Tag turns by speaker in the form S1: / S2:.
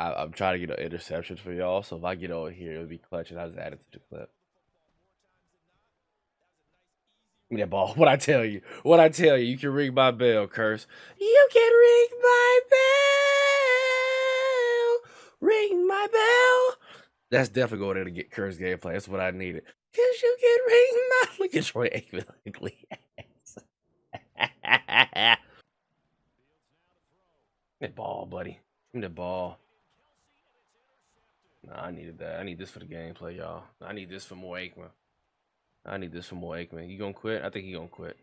S1: I, I'm trying to get an interception for y'all. So if I get over here, it'll be clutch, and I just add it to the clip. Give me that ball. What I tell you? What I tell you? You can ring my bell, Kearse. You can ring my bell. Ring my bell. That's definitely going to get Kearse gameplay. That's what I needed. Cause you can ring my. Look at Troy Aikman ugly ball, buddy. Give me the ball. Nah, I needed that. I need this for the gameplay, y'all. I need this for more Aikman. I need this for more Aikman. You gonna quit? I think he gonna quit.